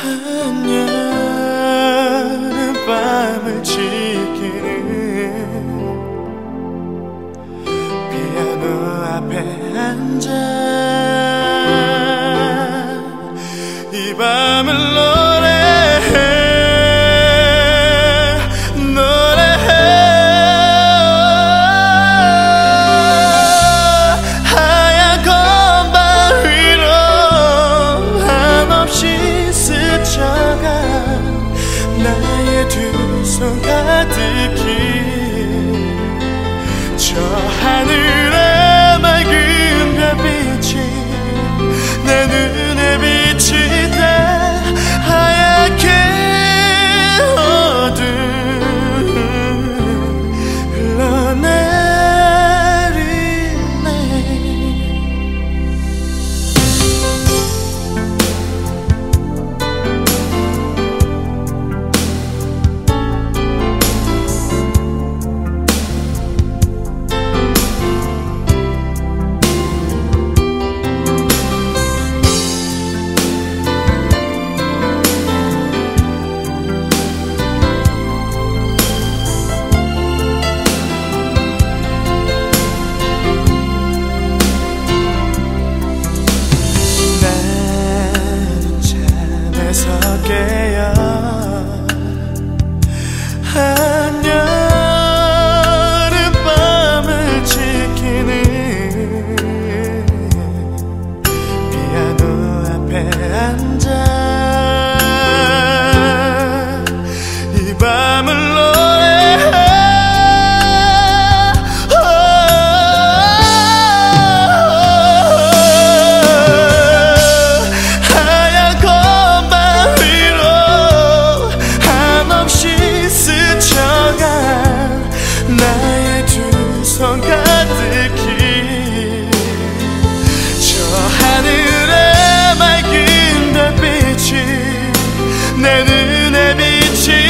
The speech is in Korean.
한 여름 밤을 지키는 피아노 앞에 앉아 이 밤을 and 내 눈에 비친